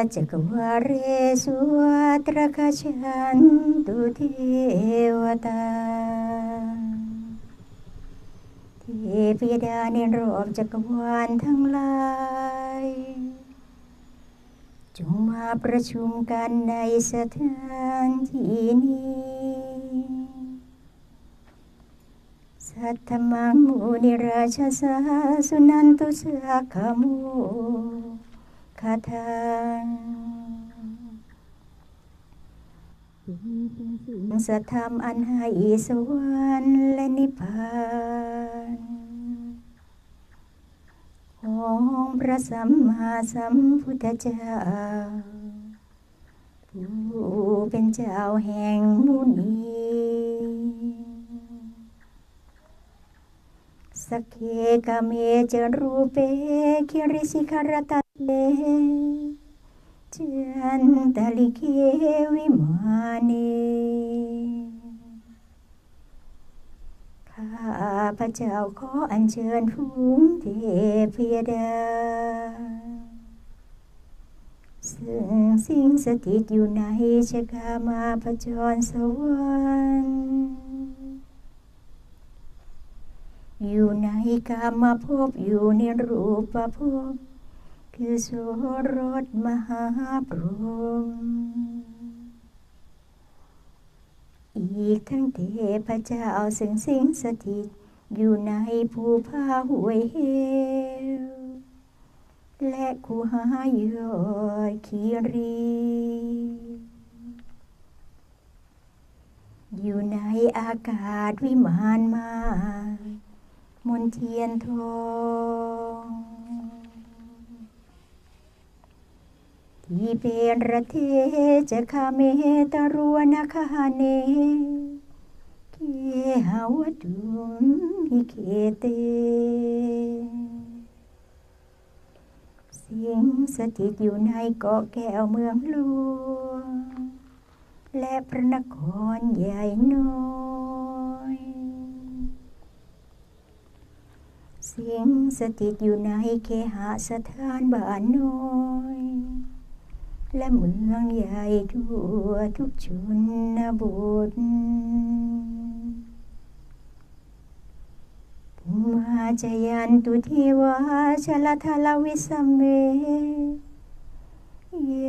ตาจักวาเรสุตรคชันตุเทวตาเทพยดาในรอบจักรวาลทั้งหลาย จงมาประชุมกันในสถานที่นี้ สัทธมังมุนิราชสาสุนันตุสาขมุ คาทังสัทธรรมอันให้สวรรค์และนิพพานของพระสัมมาสัมพุทธเจ้าผู้เป็นเจ้าแห่งมุนีสัคเค กาเม จะ รูเปคิริสิขะระตะเฏ จันตะลิกเข วิมาเน ข้าพระเจ้าขออัญเชิญฝูงเทพยดา ซึ่งสิงสถิตอยู่ในฉกามาพจรสวรรค์อยู่ในกามาพบอยู่ในรูปภพ คือโสรถมหาพรหมอีกทั้งเทพเจ้าซึ่งสิงสถิต อยู่ในภูผาหวยเหวและคูหายอดคีรี อยู่ในอากาศวิมานมามนเทียนทอง ที่เป็นระเทจะคาเมตรวนคาเนเกหาวดุมพิเคเต สิงสถิตอยู่ในเกาะแก้วเมืองหลวง และพระนครใหญ่น้อยสิงสถิตอยู่ในเคหสถานบ้านน้อย และเมืองใหญ่ทั่วทุกชนบทมาจยันตุเทวาชลทลวิสเม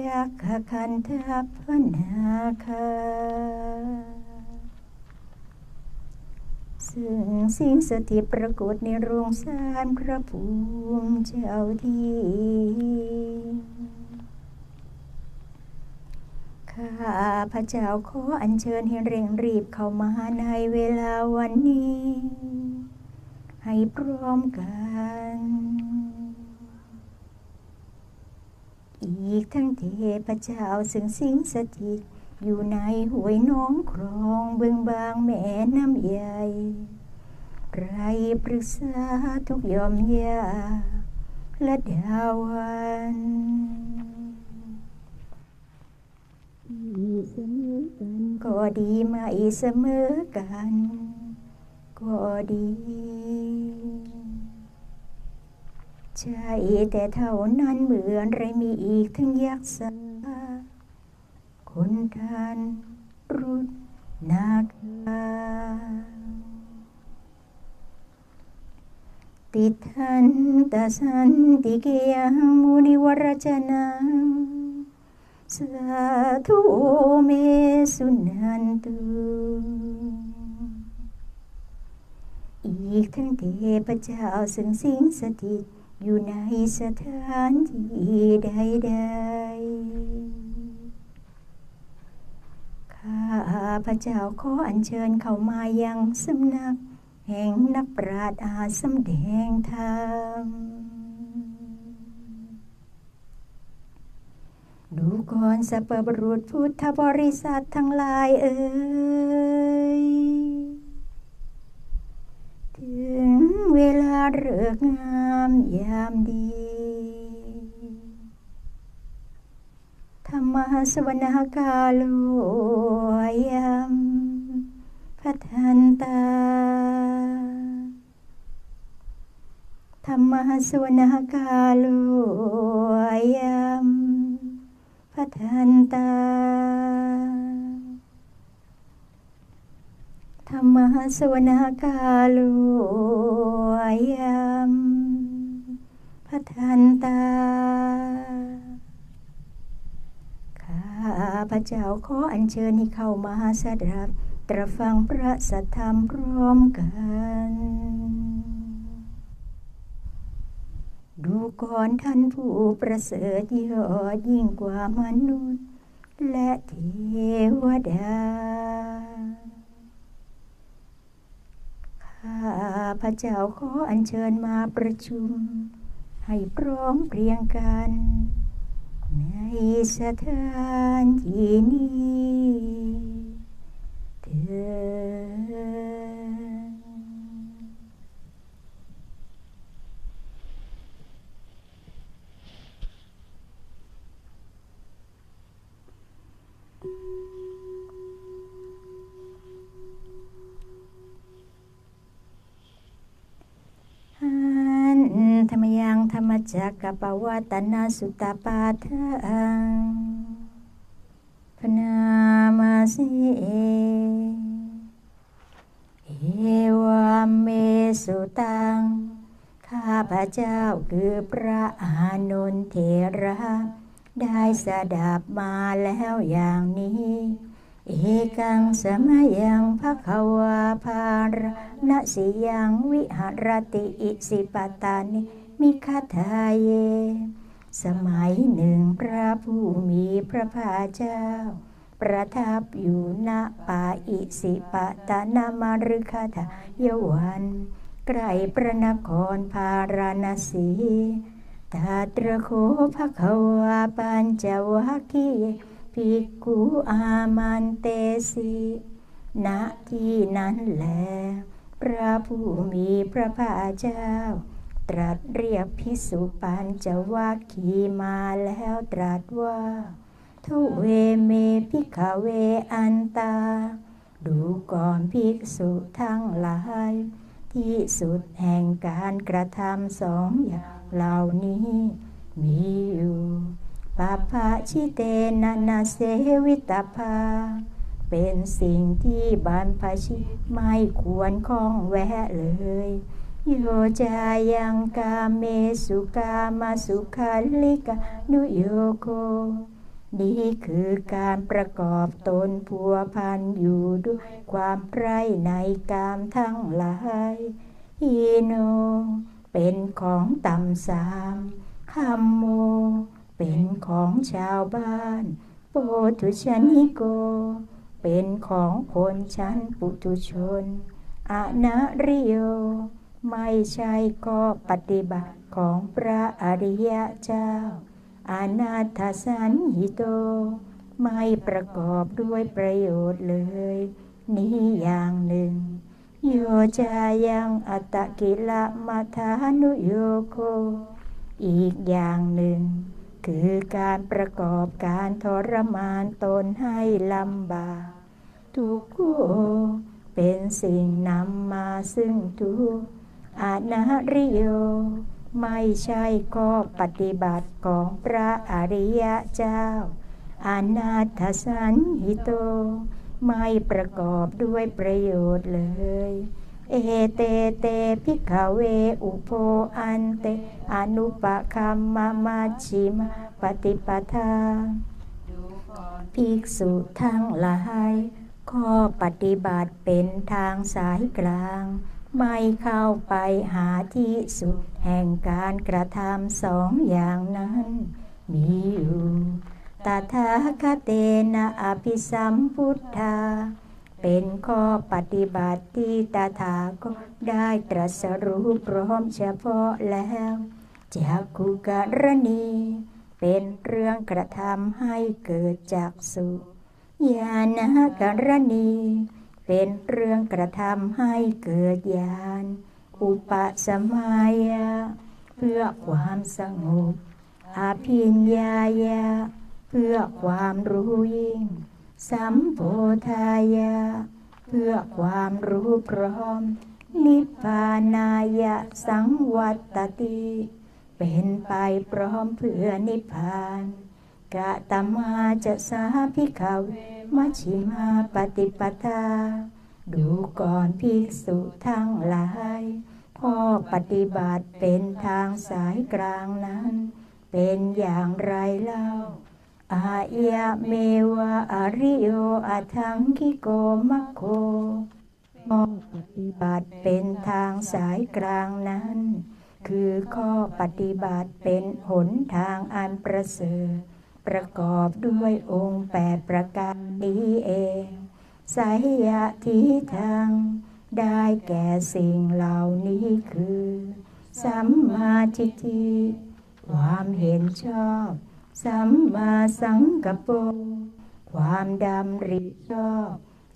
ยาคคันทัพนาคาซึ่งสิ่งสถิตปรากฏในโรงสารพระภูมิเจ้าที่ข้า พระเจ้าขออัญเชิญให้เร่งรีบเข้ามาในเวลาวันนี้ ให้พร้อมกัน อีกทั้งเทพเจ้าซึ่งสิงสถิตอยู่ในห้วยน้องครองเบื้องบางแม่น้ำใหญ่ไรปรึกษาทุกยอมยาและดาวัน เสมอกัน ก็ดีไม่เสมอกัน ก็ดี ใช่แต่เท่านั้นเหมือนไรมีอีกทั้งยักษ์คนทันรุดนาคาติทันตาสันติเกียมุนิวรจนา สาธุเมสุนันตุอีกทั้งเทพเจ้าซึ่งสิงสถิตอยู่ในสถานที่ใดๆข้าพระเจ้าขออัญเชิญเข้ามายังสำนัก แห่งนักปราชญ์อาสำแดงธรรม ดูก่อนสัพบรุษพุทธบริษัททั้งหลายเอ่ย ถึงเวลาเริกงามยามดี ธรรมสวนากาโลยัมพัทันตา ธรรมสวนากาโลยัม พัทันตา ธรรมสวนากาลุยมพัทันตา ข้าพระเจ้าขออัญเชิญให้เข้ามาสดับตรฟังพระสัทธรรมพร้อมกัน ดูก่อนท่านผู้ประเสริฐยอดยิ่งกว่ามนุษย์ และเทวดา ข้าพระเจ้าขออัญเชิญมาประชุม ให้พร้อมเพรียงกัน ในสถานที่นี้เธ ธรรมยังธรรมจักกับปวัตนาสุตตาปาทังพนามาสิเอวามเมสุตัง ข้าพระเจ้าคือพระอานนทเถระ ได้สดับมาแล้วอย่างนี้ เอกังสมัยังภะคะวาภารณสิยังวิหารติอิสิปตานิ มิคาทาเย สมัยหนึ่งพระผู้มีพระภาคเจ้า ประทับอยู่ณป่าอิสิปตานามฤคาทายวันไกลประนครพาราณสีตาตระโคภควาปัญจวัคคีภิกขุอามันเตสิ ณที่นั้นแลพระผู้มีพระภาคเจ้า ตรัสเรียกภิกษุปัญจวัคคีย์มาแล้วตรัสว่า ทเวเม ภิกขะเวอันตา ดูก่อนภิกษุทั้งหลาย ที่สุดแห่งการกระทำสองอย่างเหล่านี้มีอยู่ปาปะชิเตนานาเสวิตาภา เป็นสิ่งที่บรรพชิไม่ควรคล้องแวะเลย โยจายังกาเมสุกามาสุขาลิกานุโยโค นี่คือการประกอบตนพัวพันอยู่ด้วยความไพรในกามทั้งหลายฮีโน เป็นของต่ำสามคัมโม เป็นของชาวบ้าน โปทุชนิโก เป็นของคนชั้นปุถุชน อนาริโย ไม่ใช่ก็ปฏิบัติของพระอริยเจ้า อนาถสันหิโต ไม่ประกอบด้วยประโยชน์เลย นี้อย่างหนึ่ง โยจายังอัตกิละมาทานุโยโค อีกอย่างหนึ่ง คือการประกอบการทรมานตนให้ลำบากทุกโกเป็นสิ่งนำมาซึ่งทุก อานาริโย ไม่ใช่ก็ปฏิบัติของพระอริยเจ้าอนาถสันหิโต ไม่ประกอบด้วยประโยชน์เลย เอเตเตพิกเวอุโพอันเต อนุปคัมมามาชิมปฏิปทาภิกษุทั้งหลาย ข้อปฏิบัติเป็นทางสายกลาง ไม่เข้าไปหาที่สุดแห่งการกระทำสองอย่างนั้น มีอยู่ตถาคเตนะอภิสัมพุทธา เป็นข้อปฏิบัติที่ตถาก็ได้ตรัสรู้พร้อมเฉพาะแล้วจากกุกรณี เป็นเรื่องกระทำให้เกิดจากสุญาณกรณี เป็นเรื่องกระทำให้เกิดญาณอุปสมายะเพื่อความสงบอาพิญญายะเพื่อความรู้ยิ่ง สัมโพธายะเพื่อความรู้พร้อม นิพพานายะสังวัตติ เป็นไปพร้อมเพื่อนิพพาน กะตมาจะสาพิขาวมัชิมาปฏิปทา ดูก่อนภิกษุทั้งหลาย ข้อปฏิบัติเป็นทางสายกลางนั้น เป็นอย่างไรเล่า อาเยะเมวะอริโยอทังคิโกมัคโคข้อปฏิบัติเป็นทางสายกลางนั้น คือข้อปฏิบัติเป็นหนทางอันประเสริฐ ประกอบด้วยองค์แปดประการนี้เองสายยะทิทางได้แก่สิ่งเหล่านี้คือ สัมมาทิฏฐิความเห็นชอบ สัมมาสังกัปปะความดำริชอบ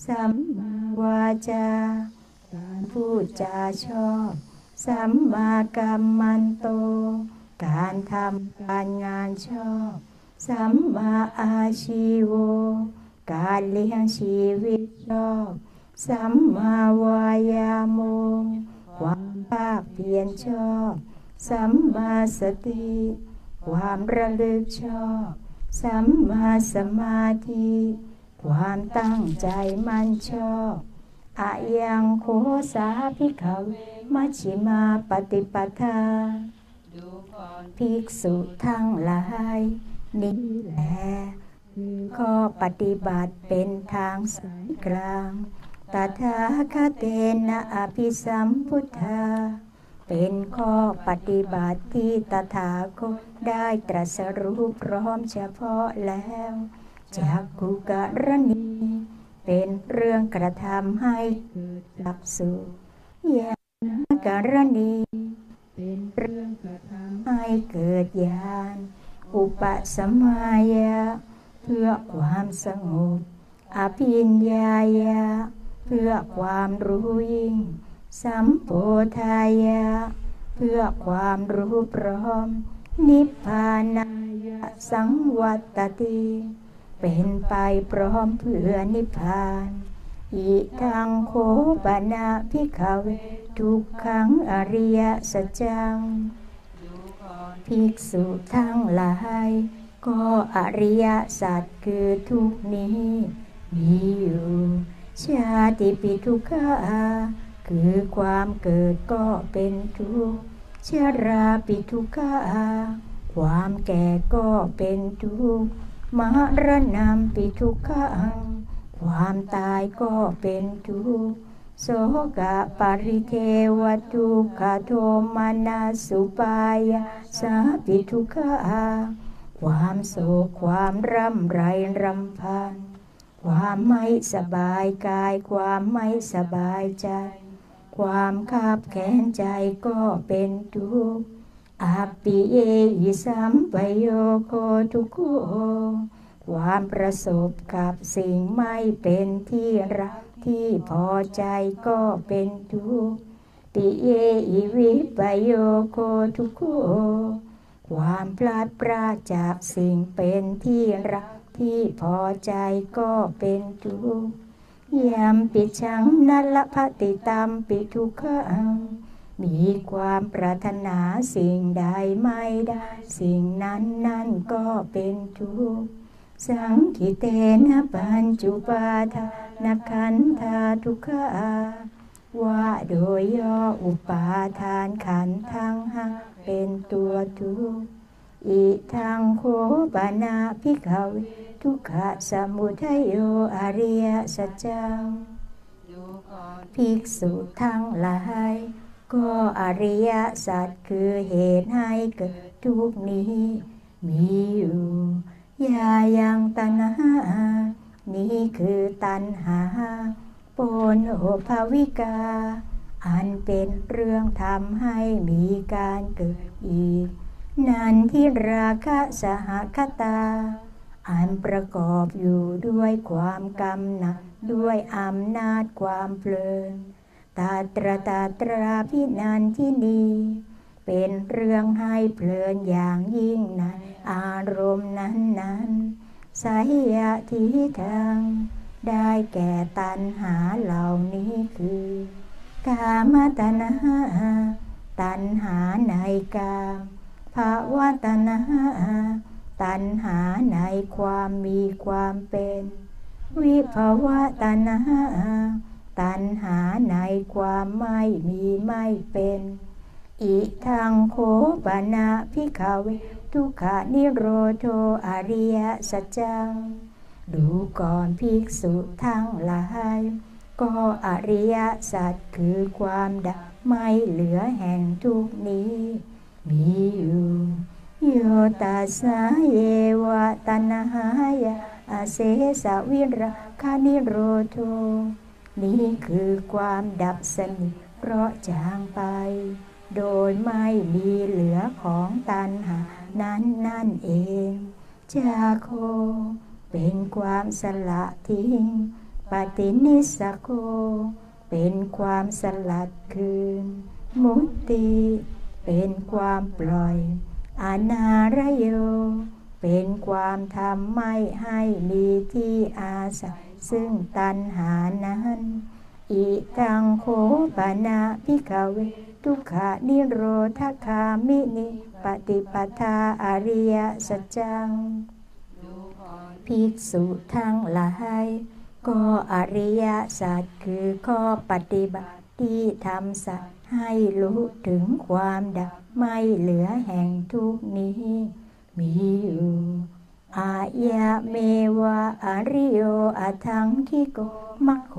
สัมมาวาจาการพูดจาชอบ สัมมากัมมันโต การทำการงานชอบ สัมมาอาชีโวการเลี้ยงชีวิตชอบสัมมาวายาโมความภาคเพียรชอบ สัมมาสติ ความระลึกชอบ สัมมาสมาธิ ความตั้งใจมั่นชอบอายังโคสาภิกขเวมัชชิมาปฏิปทาภิกษุทั้งหลาย นี้แหละคือข้อปฏิบัติเป็นทางสายกลาง ตถาคเตนะอภิสัมพุทธา เป็นข้อปฏิบัติที่ตถาคตได้ตรัสรู้พร้อมเฉพาะแล้วจากกุกรณีเป็นเรื่องกระทำให้เกิดดับสุยานกรณี เป็นเรื่องกระทำให้เกิดญาณ อุปสมายะ เพื่อความสงบ อภิญญายะ เพื่อความรู้ยิ่ง สัมโพธายะ เพื่อความรู้พร้อม นิพพานายะสังวัตติ เป็นไปพร้อมเพื่อนิพพานอิทังโคปนาพิขเว ทุกขังอริยสัจจัง ภิกษุทั้งหลาย ก็อริยสัจคือทุกนี้ มีอยู่ ชาติปิทุกขาคือความเกิดก็เป็นทุกข์ชราปิทุกขาความแก่ก็เป็นทุกข์มรณะปิทุกขัง ความตายก็เป็นทุกข์ โสกะปริเทวทุกขโทมานาสุปายาสาปิทุกขาความโศกความร่ำไรรำพัน ความไม่สบายกาย ความไม่สบายใจ ความขับแค้นใจก็เป็นทุกข์อาปิเยิสัมปโยโคทุกโคความประสบกับสิ่งไม่เป็นที่รัก ที่พอใจก็เป็นทุกข์ปิเยอิวิปโยโคทุกโคความพลาดพลาจากสิ่งเป็นที่รักที่พอใจก็เป็นทุกข์ยามปิชังนัลพติตามปิทุกขังมีความปรารถนาสิ่งใดไม่ได้ สิ่งนั้นนั่นก็เป็นทุกข์ สังคิเตนะปัญจุปาทานขันธาทุกขาว่าโดยย่ออุปาทานขันทั้งห้าเป็นตัวทุกอิทังโคปนาภิกขเวทุกขะสมุทัยโยอริยสัจจังภิกษุทั้งหลายก็อริยสัจคือเหตุให้เกิดทุกนี้มีอยู่ ยายังตัณหา นี้คือตัณหาปนโอภาวิกา อันเป็นเรื่องทำให้มีการเกิดอีก นันที่ราคะสหคตา อันประกอบอยู่ด้วยความกำหนัดด้วยอำนาจความเพลินตาตราตาตราพินันที่นีเป็นเรื่องให้เพลินอย่างยิ่งใน อารมณ์นั้นนั้นสายะที่ทางได้แก่ตัณหาเหล่านี้คือกามตัณาตัณหาในกามภาวะตัณาตัณหาในความมีความเป็น วิภาวะตัณาตัณหาในความไม่มีไม่เป็น อิทังโคปนาพิขเว ทุกขานิโรโทอริยสัจจัง ดูก่อนภิกษุทั้งหลายก็อริยสัจคือความดับไม่เหลือแห่งทุกนี้ มีอยู่โยตัสาเยวะตัณหายาอาเสสวิราคานิโรโทนี้คือความดับสนิทเพราะจางไป โดยไม่มีเหลือของตัณหา นั้นนั่นเองจาโค เป็นความสละทิ้ง ปฏินิสโก เป็นความสลัดคืน มุตติ เป็นความปล่อย อนารโย เป็นความทำไม่ให้มีที่อาศัย ซึ่งตัณหานั้น อิทังโคปนาพิกเว ทุกขานิโรธคามินิปฏิปทาอริยสัจจัง ภิกษุทั้งหลายก็อริยสัจคือข้อปฏิบัติที่ทำสัตว์ให้รู้ถึงความดับไม่เหลือแห่งทุกนี้ มีอยู่อายะเมวะอริโยอทังคิโกมัคโค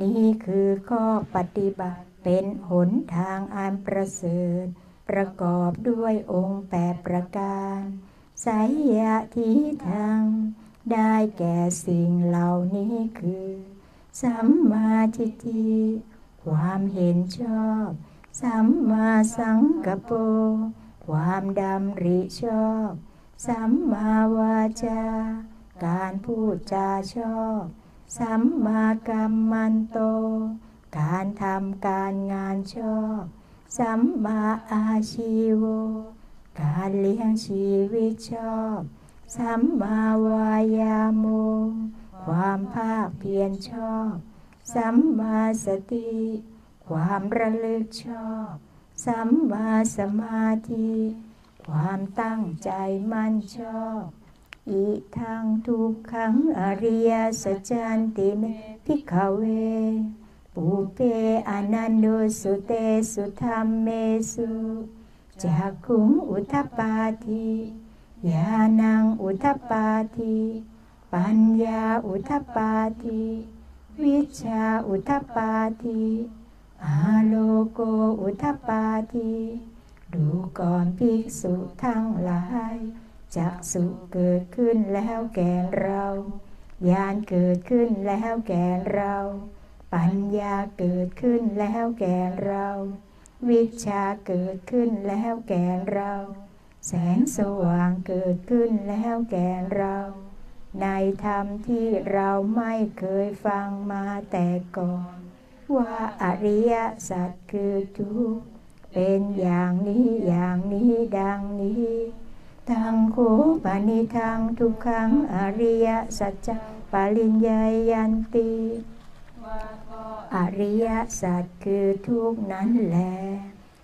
นี่คือข้อปฏิบัติ เป็นหนทางอันประเสริฐประกอบด้วยองค์แปดประการสายยะทิทางได้แก่สิ่งเหล่านี้คือสัมมาทิฏฐิความเห็นชอบสัมมาสังกปรความดำริชอบ สัมมาวาจาการพูดจาชอบ สัมมากัมมันโต การทำการงานชอบ สัมมาอาชีวการเลี้ยงชีวิตชอบ สัมมาวายาโม ความภาคเพียรชอบ สัมมาสติ ความระลึกชอบ สัมมาสมาธิ ความตั้งใจมั่นชอบอีทางทุกขังอริยสัจจันติเมพิขเว ปุเปอนันโดสุเตสุธรรมเมสุจากขุงอุทปาทิญาณังอุทปาทิปัญญาอุทปาทิวิชาอุทปาทิอาโลโกอุทปาทิดูก่อนภิกษุทั้งหลายจักสุเกิดขึ้นแล้วแก่เราญาณเกิดขึ้นแล้วแก่เรา ปัญญาเกิดขึ้นแล้วแก่เรา วิชาเกิดขึ้นแล้วแก่เรา แสงสว่างเกิดขึ้นแล้วแก่เรา ในธรรมที่เราไม่เคยฟังมาแต่ก่อน ว่าอริยสัจคือทุกเป็นอย่างนี้อย่างนี้ดังนี้ทังโคปานิทังทุกขังอริยสัจจปริญญายันติ อริยสัจคือทุกนั้นแหละ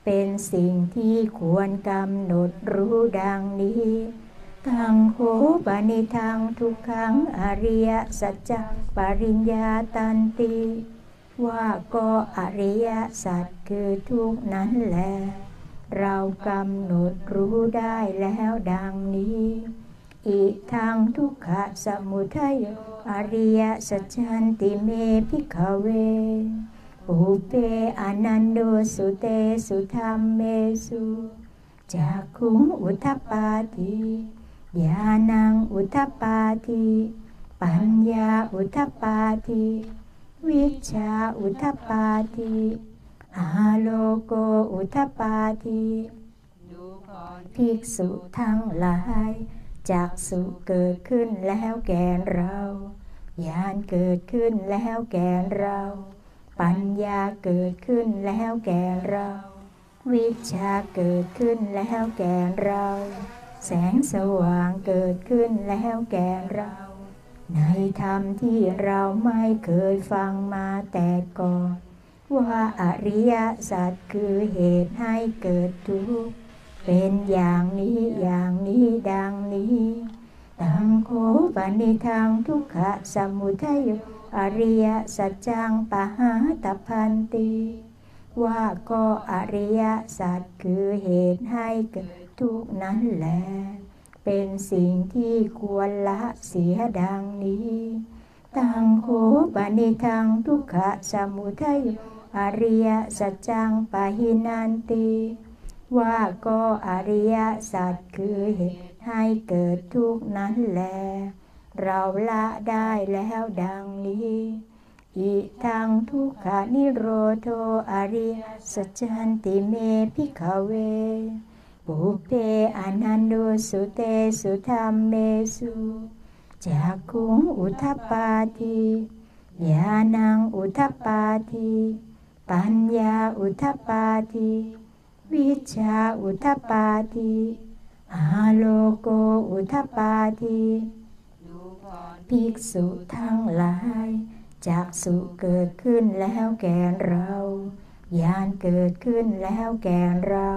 เป็นสิ่งที่ควรกำหนดรู้ดังนี้ทังโหปณิทังทุกขังอริยสัจจปริญญาตันติ ว่าก็อริยสัจคือทุกนั้นแหละเรากำหนดรู้ได้แล้วดังนี้ อีทางทุกขะสมุทัยอริยสัจจันติเมพิขเวปุเปอนันโดสุเตสุธรรมเมสุจากคุงอุทปาทิญาณังอุทปาทิปัญญาอุทปาทิวิชาอุทปาทิอาโลโกอุทปาทิภิกษุทั้งหลาย จากสุเกิดขึ้นแล้วแก่เราญาณเกิดขึ้นแล้วแก่เรา ปัญญาเกิดขึ้นแล้วแก่เรา วิชาเกิดขึ้นแล้วแก่เรา แสงสว่างเกิดขึ้นแล้วแก่เรา ในธรรมที่เราไม่เคยฟังมาแต่ก่อน ว่าอริยสัจคือเหตุให้เกิดทุกข์ เป็นอย่างนี้อย่างนี้ดังนี้ตังโคปนิทังทุกขะสมุทัยอริยสัจจังปหาตพันติว่าก็อริยสัจคือเหตุให้เกิดทุกนั้นแหละเป็นสิ่งที่ควรละเสียดังนี้ ตังโคปนิทังทุกขะสมุทัยอริยสัจจังปะหินันติ ว่าก็อริยสัจคือเหตุให้เกิดทุกนั้นแล เราละได้แล้วดังนี้อิทังทุกขานิโรโทอริยสัจจันติเมพิขเว ปุเพอนันโดสุเตสุธรรมเมสุจากคุงอุทปาทิญาณังอุทปาทิปัญญาอุทปาทิ วิชาอุทปาทิอาโลโกอุทปาทิภิกษุทั้งหลายจากสุเกิดขึ้นแล้วแก่เราญาณเกิดขึ้นแล้วแก่เรา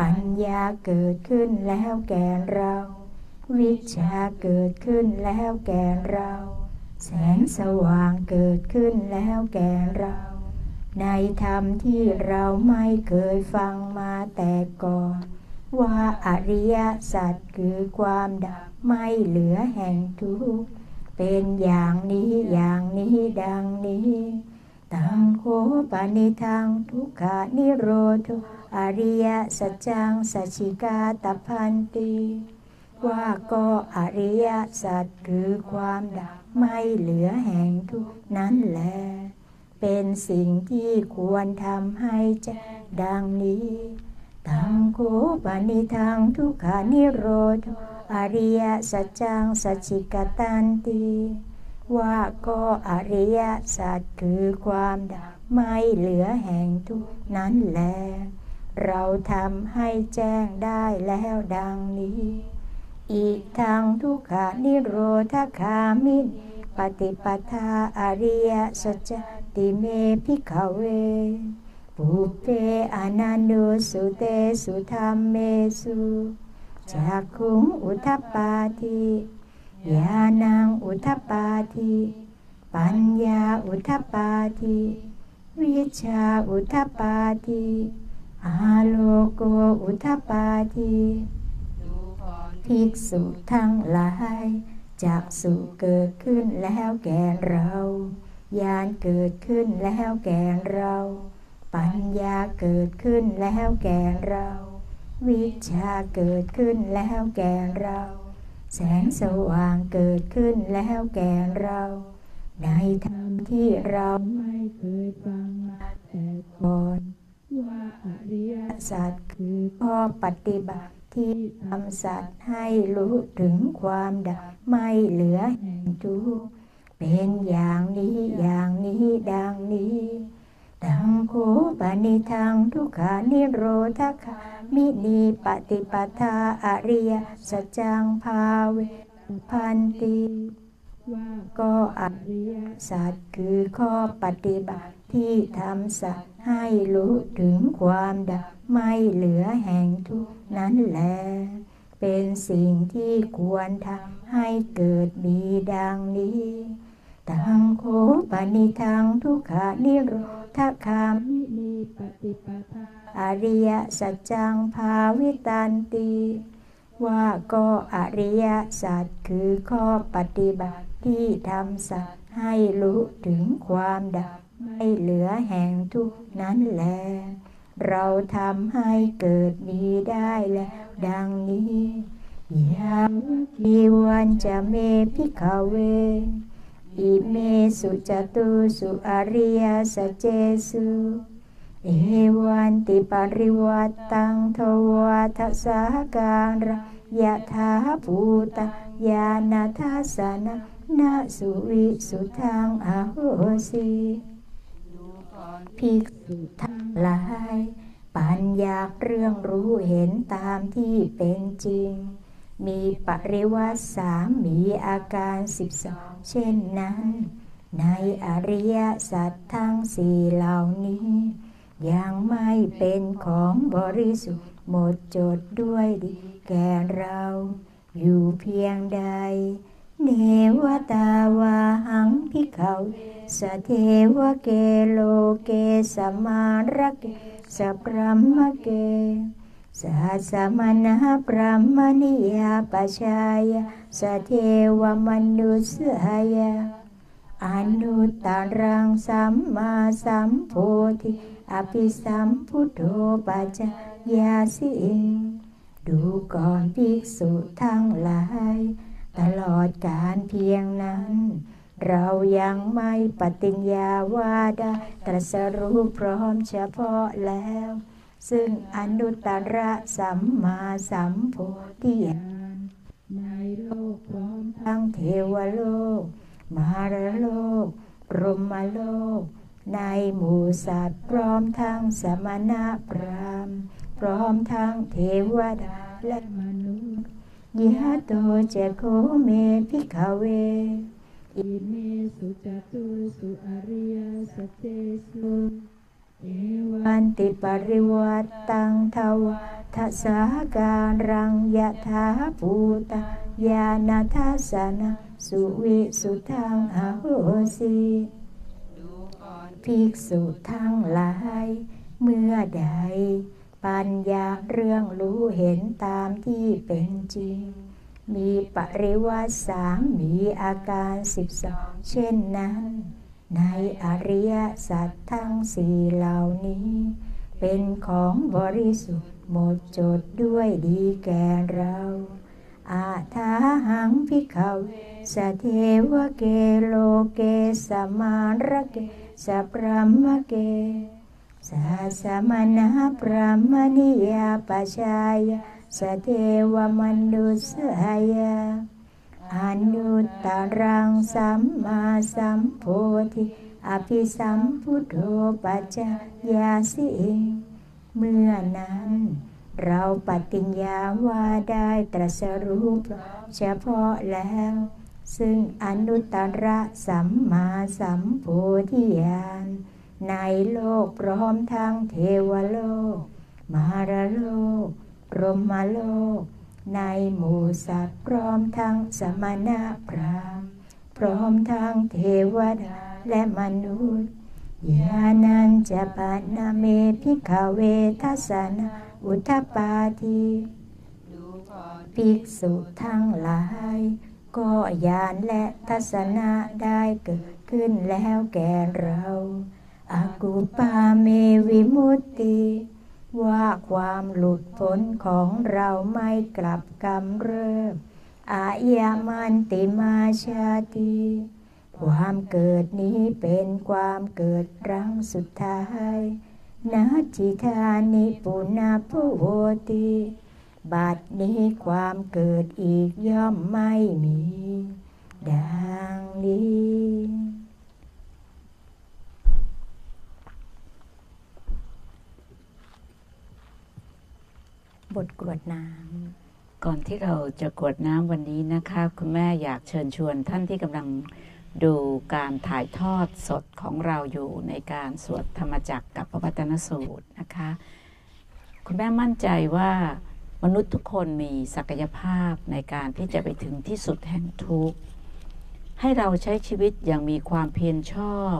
ปัญญาเกิดขึ้นแล้วแก่เรา วิชาเกิดขึ้นแล้วแก่เรา แสงสว่างเกิดขึ้นแล้วแก่เรา ในธรรมที่เราไม่เคยฟังมาแต่ก่อน ว่าอริยสัจคือความดับไม่เหลือแห่งทุกข์เป็นอย่างนี้อย่างนี้ดังนี้ตังโคปนิทังทุกขานิโรธอริยสัจจังสัชิกาตพันติว่าก็อริยสัจคือความดับไม่เหลือแห่งทุกนั้นแหละ เป็นสิ่งที่ควรทำให้แจ้งดังนี้ตังโคปนิทังทุกขานิโรธอริยสัจจังสัจจิกตันติว่าก็อริยสัจคือความดับไม่เหลือแห่งทุกนั้นแล เราทำให้แจ้งได้แล้วดังนี้ อีกทางทุกขานิโรธคามิน ปฏิปทาอริยสัจติเมพิขเวปุเพอนันโดสุเตสุธรรมเมสุจากขุงอุทปาทิญาณังอุทปาทิปัญญาอุทปาทิวิชาอุทปาทิอาโลโกอุทปาทิภิกษุทั้งหลาย จากสุเกิดขึ้นแล้วแก่เราญาณเกิดขึ้นแล้วแก่เรา ปัญญาเกิดขึ้นแล้วแก่เรา วิชาเกิดขึ้นแล้วแก่เรา แสงสว่างเกิดขึ้นแล้วแก่เรา ในธรรมที่เราไม่เคยฟังมาแต่ก่อนว่าอริยสัจคือข้อปฏิบัติ ที่ทำสัตว์ให้รู้ถึงความดับไม่เหลือแห่งทุกข์เป็นอย่างนี้อย่างนี้ดังนี้ตังโคปนิทังทุกขานิโรธคามินีปฏิปทาอริยสัจจังภาเวพันติว่าก็อริยสัจคือข้อปฏิบัติที่ทำสัตว์ ให้รู้ถึงความดับไม่เหลือแห่งทุกนั้นแล เป็นสิ่งที่ควรทำให้เกิดมีดังนี้ตังโคปนิทังทุกขานิโรธคามินีปฏิปทาอริยสัจจังภาวิตันติ ว่าก็อริยสัจคือข้อปฏิบัติที่ทำสัตว์ให้รู้ถึงความดับ ไม่เหลือแห่งทุกข์นั้นแล เราทำให้เกิดมีได้แล้วดังนี้ยาวะกีวัญจะเม ภิกขะเว อิเมสุ จะตูสุ อะริยะสัจเจสุเอวันติปริวัตตังทวัทสาการะยะถาภูตยานาทัสนะนาสุวิสุทังอโหสี ภิกษุทั้งหลาย ปัญญาเรื่องรู้เห็นตามที่เป็นจริง มีปริวัติสามมีอาการสิบสองเช่นนั้น ในอริยสัจทั้งสี่เหล่านี้ ยังไม่เป็นของบริสุทธิ์หมดจดด้วยดีแก่เราอยู่เพียงใด เนวตาวาหังพิเขา สเทวเกโลเกสมารเกสัพรมเกสัสมณะพรหมนิยาปชายาสเทวมนุสยาอนุตตรังสัมมาสัมโพธิอภิสัมพุทโธปัจจยาสิงดูก่อนภิกษุทั้งหลาย ตลอดการเพียงนั้น เรายังไม่ปฏิญญาว่าได้ตรัสรู้พร้อมเฉพาะแล้ว ซึ่งอนุตตรสัมมาสัมโพธิญาณในโลกพร้อมทั้งเทวโลก มารโลกรมโลก ในหมู่สัตว์พร้อมทั้งสมณะพรามพร้อมทั้งเทวดาและมนุษย์ยะโตเจโคเมพิขเว อิเมสุจตุสุอริยสัจเจสุเอวันติปริวัตตังทวทัสสาการังยะถาภูตายานาทัสนะสุวิสุทังอโหสีภิกษุทั้งหลาย เมื่อใด ปัญญาเรื่องรู้เห็นตามที่เป็นจริง มีปริวัติสามมีอาการสิบสองเช่นนั้น ในอริยสัจทั้งสี่เหล่านี้ เป็นของบริสุทธิ์หมดจดด้วยดีแก่เราอาทาหังพิเขสเทวเกโลเกสมารเกสัพรมเกสัสมณะพรหมนิยาปชายา สเทวมนุสยาอนุตตรังสัมมาสัมโพธิอภิสัมพุทโธปัจจยาสิเมื่อนั้น เราปฏิญญาว่าได้ตรัสรู้เฉพาะแล้ว ซึ่งอนุตตรสัมมาสัมโพธิญาณในโลกพร้อมทั้งเทวโลก มารโลก รมโลก ในหมู่สัตว์พร้อมทั้งสมณะพรามพร้อมทั้งเทวดาและมนุษย์ยานันจะปานาเมพิกาเวทัสนาอุทปาทีภิกษุทั้งหลาย ก็ยานและทัศนะได้เกิดขึ้นแล้วแก่เราอากุปาเมวิมุตติ ว่าความหลุดพ้นของเราไม่กลับกำเริบอายามันติมาชาติ ความเกิดนี้เป็นความเกิดครั้งสุดท้ายนาจิธานิปุนาภูโหติบัดนี้ความเกิดอีกย่อมไม่มี ดังนี้ บทกรวดน้ำก่อนที่เราจะกรวดน้ำวันนี้นะคะ คุณแม่อยากเชิญชวนท่านที่กำลังดูการถ่ายทอดสดของเราอยู่ในการสวดธรรมจักรกับพระวัตนสูตรนะคะ คุณแม่มั่นใจว่ามนุษย์ทุกคนมีศักยภาพในการที่จะไปถึงที่สุดแห่งทุกข์ ให้เราใช้ชีวิตอย่างมีความเพียรชอบ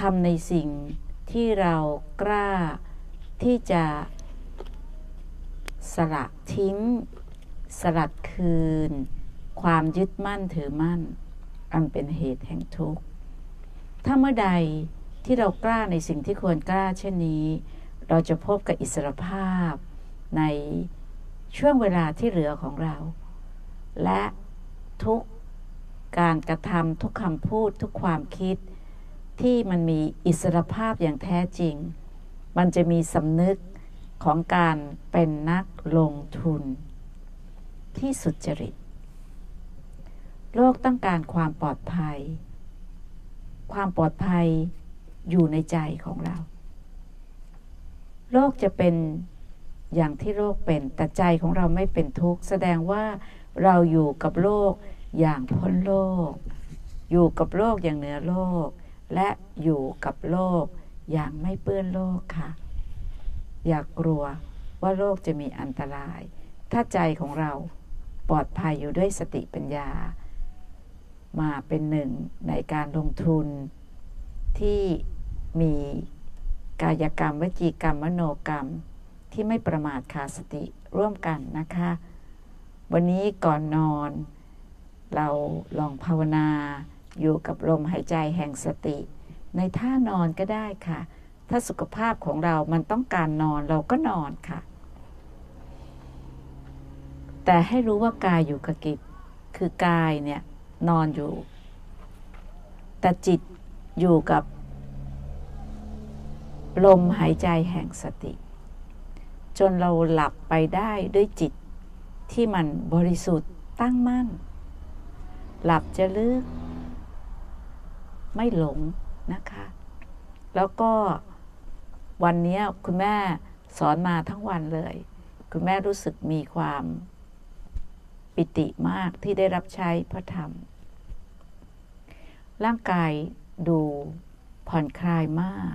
ทำในสิ่งที่เรากล้าที่จะ สละทิ้ง สลัดคืน ความยึดมั่นถือมั่น อันเป็นเหตุแห่งทุกข์ ถ้าเมื่อใดที่เรากล้าในสิ่งที่ควรกล้าเช่นนี้ เราจะพบกับอิสรภาพในช่วงเวลาที่เหลือของเรา และทุกการกระทำทุกคำพูดทุกความคิดที่มันมีอิสรภาพอย่างแท้จริง มันจะมีสำนึก ของการเป็นนักลงทุน ที่สุจริต โลกต้องการความปลอดภัย ความปลอดภัยอยู่ในใจของเรา โลกจะเป็นอย่างที่โลกเป็น แต่ใจของเราไม่เป็นทุกข์ แสดงว่าเราอยู่กับโลกอย่างพ้นโลก อยู่กับโลกอย่างเหนือโลก และอยู่กับโลกอย่างไม่เปื้อนโลกค่ะ อย่ากกลัวว่าโรคจะมีอันตราย ถ้าใจของเราปลอดภัยอยู่ด้วยสติปัญญา มาเป็นหนึ่งในการลงทุน ที่มีกายกรรมวจีกรรมมโนกรรม ที่ไม่ประมาทขาดสติร่วมกันนะคะ วันนี้ก่อนนอน เราลองภาวนาอยู่กับลมหายใจแห่งสติ ในท่านอนก็ได้ค่ะ ถ้าสุขภาพของเรามันต้องการนอนเราก็นอนค่ะ แต่ให้รู้ว่ากายอยู่กับกิจ คือกายเนี่ยนอนอยู่ แต่จิตอยู่กับ ลมหายใจแห่งสติ จนเราหลับไปได้ด้วยจิตที่มันบริสุทธิ์ตั้งมั่น หลับจะลึก ไม่หลงนะคะ แล้วก็ วันนี้คุณแม่สอนมาทั้งวันเลย คุณแม่รู้สึกมีความปิติมากที่ได้รับใช้พระธรรม ร่างกายดูผ่อนคลายมาก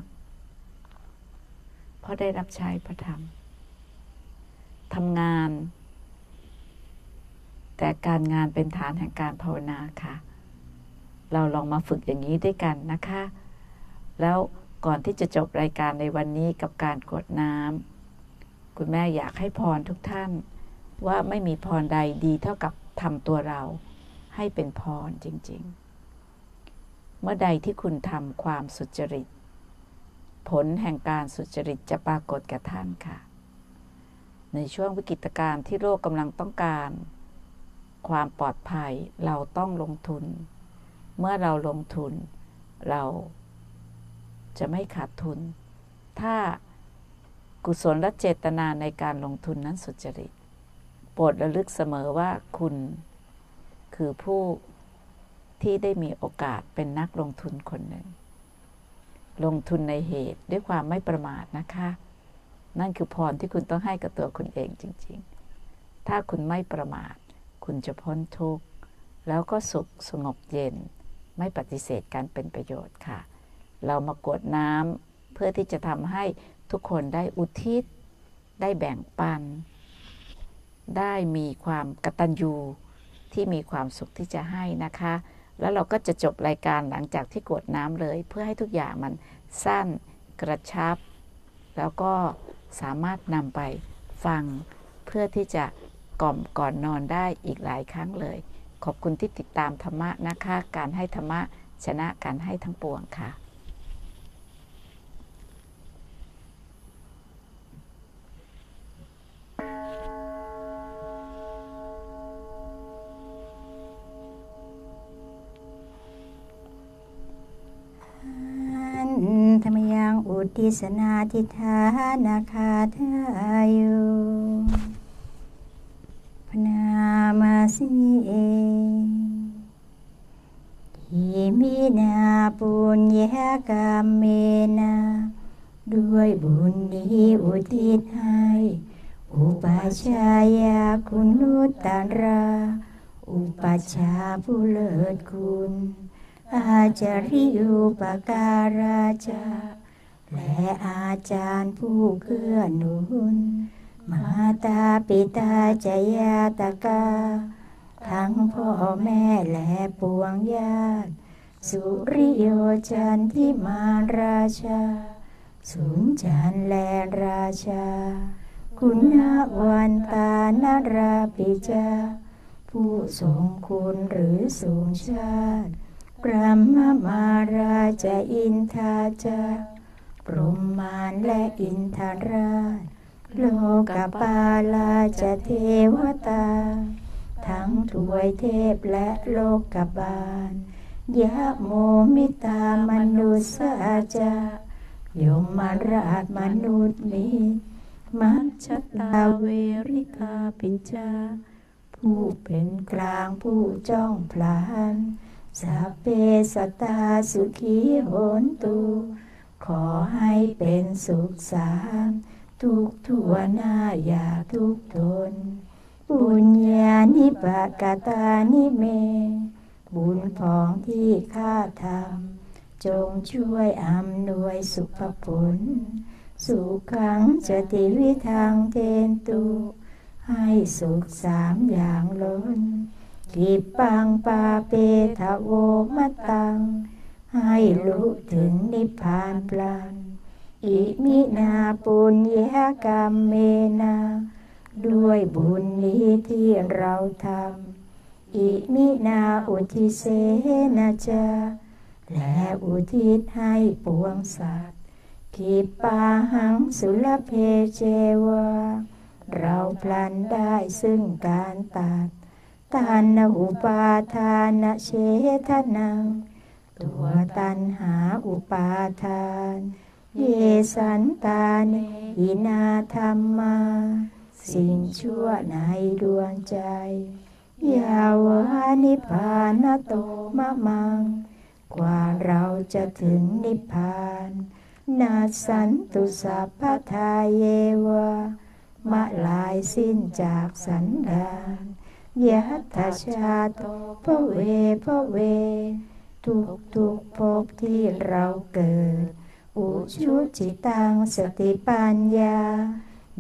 เพราะได้รับใช้พระธรรมทำงาน แต่การงานเป็นฐานแห่งการภาวนาค่ะ เราลองมาฝึกอย่างนี้ด้วยกันนะคะ แล้ว ก่อนที่จะจบรายการในวันนี้กับการกดน้ำคุณแม่อยากให้พรทุกท่าน ว่าไม่มีพรใดดีเท่ากับทำตัวเรา ให้เป็นพรจริง ๆ เมื่อใดที่คุณทำความสุจริต ผลแห่งการสุจริตจะปรากฏแก่ท่านค่ะ ในช่วงวิกฤตการณ์ที่โลกกำลังต้องการ ความปลอดภัยเราต้องลงทุน เมื่อเราลงทุนเรา จะไม่ขาดทุน ถ้ากุศลและเจตนาในการลงทุนนั้นสุจริต โปรดระลึกเสมอว่าคุณคือผู้ที่ได้มีโอกาสเป็นนักลงทุนคนหนึ่ง ลงทุนในเหตุด้วยความไม่ประมาทนะคะ นั่นคือพรที่คุณต้องให้กับตัวคุณเองจริงๆ ถ้าคุณไม่ประมาท คุณจะพ้นทุกข์ แล้วก็สุขสงบเย็น ไม่ปฏิเสธการเป็นประโยชน์ค่ะ เรามากวดน้ำเพื่อที่จะทำให้ทุกคนได้อุทิศ ได้แบ่งปัน ได้มีความกตัญญูที่มีความสุขที่จะให้นะคะ แล้วเราก็จะจบรายการหลังจากที่กดน้ำเลย เพื่อให้ทุกอย่างมันสั้นกระชับ แล้วก็สามารถนำไปฟังเพื่อที่จะกล่อมก่อนนอนได้อีกหลายครั้งเลย ขอบคุณที่ติดตามธรรมะนะคะ การให้ธรรมะชนะการให้ทั้งปวงค่ะ ติสนาทิธานาคาทายุพนามาสิเอหิมินาปุญญากรรมเมนา ด้วยบุญนี้อุทิศให้อุปชายาคุณนุตตรา อุปชาผู้เลิศคุณ อาจาริยุปการาจา และอาจารย์ผู้เกื้อหนุน มาตาปิตาจยาตกา ทั้งพ่อแม่และปวงญาติ สุริโยจันทิมาราชา สุนจันแลราชา คุณวันตานราปิจา ผู้ทรงคุณหรือทรงชาติ พระมมาราชอินทาจา มานและอินทราช โลกปาลาจะเทวตา ทั้งถวยเทพและโลกบาลยะโมมิตามนุสาจายมมาราชมนุษย์มิมัชตาเวริกาปิญจา ผู้เป็นกลางผู้จ้องพลานสัพเพสตาสุขีโหนตุ ขอให้เป็นสุขสามทุกทั่วหน้าอย่าทุกทน บุญญาณิปกตานิเม บุญพองที่ข้าทำจงช่วยอำนวยสุภผล สุขังจติวิทางเทนตุให้สุขสามอย่างล้นกิปังปาเปทะโวมตัง ให้รู้ถึงนิพพานปลานอิมินาปุญญากรรมเมนา ด้วยบุญนี้ที่เราทำอิมินาอุทิเสนาจาและอุทิศให้ปวงสัตว์ขีปาหังสุลเพเจวาเราพลันได้ซึ่งการตัดตานอุปาทานเชทนัง ตัวตันหาอุปาทาน เยสันตาเนหินาธรรมา สิ่งชั่วในดวงใจ ยาวานิพานโตมะมัง กว่าเราจะถึงนิพพานนาสันตุสัพพทาเยวะมะลายสิ้นจากสันดานยัตชาโตพระเวพระเว ทุกทุกภพที่เราเกิด อุชุจิตังสติปัญญา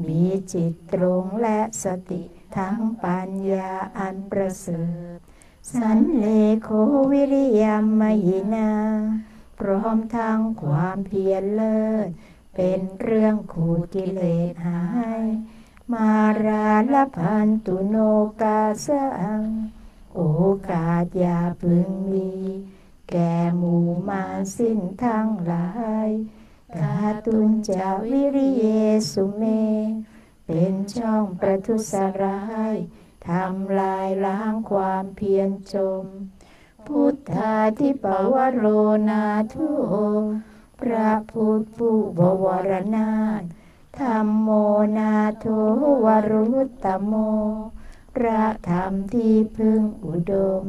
มีจิตตรงและสติทั้งปัญญาอันประเสริฐ สันเลโควิริยมมหินา พร้อมทั้งความเพียรเลิศ เป็นเรื่องขูดกิเลสหาย มาราลพันตุโนกาสังโอกาสอย่าพึงมี แก่หมู่มาสิ้นทั้งหลายกาตุนจาวิริเยสุเม เป็นช่องประทุษร้ายทำลายล้างความเพียรจม พุทธาทิปวโรนาทุพระพุทธผู้บวรนาถธรรมโมนาโทวรุตตโม พระธรรมที่พึ่งอุดม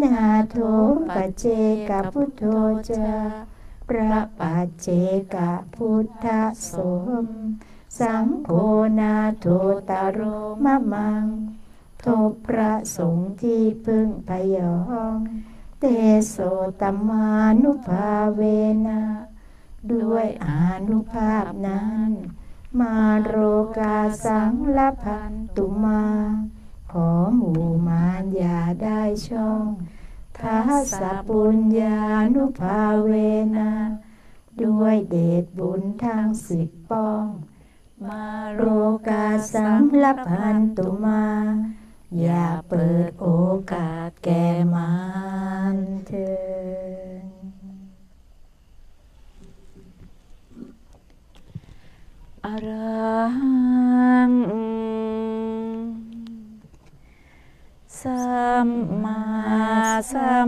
นาโทปัจเจกพุทโธจาพระปัจเจกพุทธสม สังโฆนาโทตโรมะมังทบพระสงฆ์ที่พึ่งพยอง เตโสตมานุภาเวนะด้วยอนุภาพนั้น มาโรกาสังละพันตุมา ขอหมู่มารอย่าได้ช่องทัสปุญญานุภาเวนะด้วยเดชบุญทางสิบป้อง มาโรกาสังลพันตุมา อย่าเปิดโอกาสแก่มันเถิดอรัง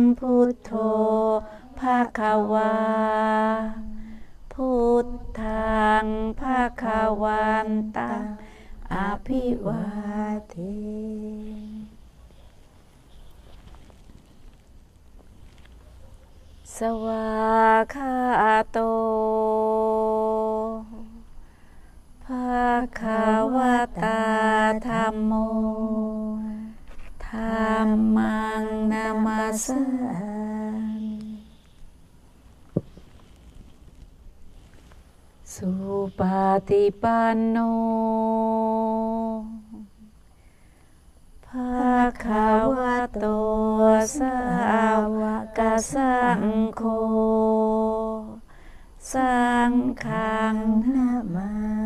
มพุทโธภาควา พุทธังภาควันตังอภิวาเทสวาคาโตภาคาวตาธรรมโม ธรรมังนามาสสุปฏิปันโนภาคาวะโตสาวกสังโฆ สังฆังน